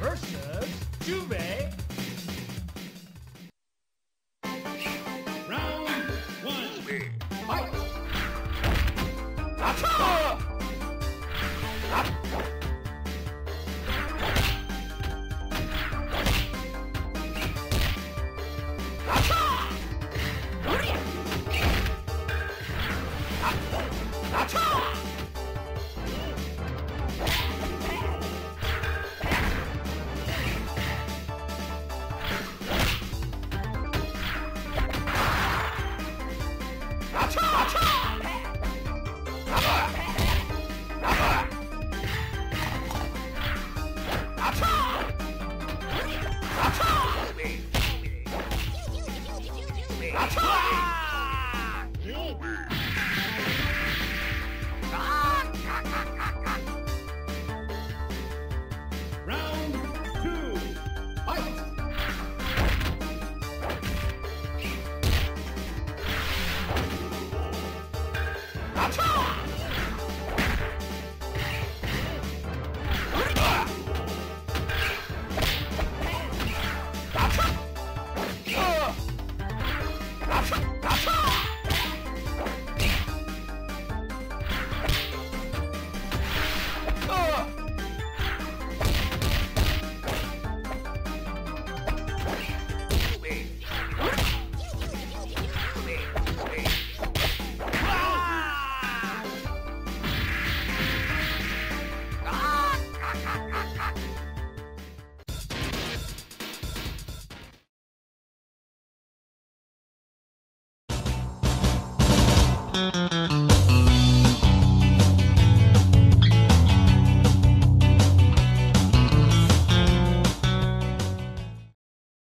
Versus Juve 啊！撤啊 Thank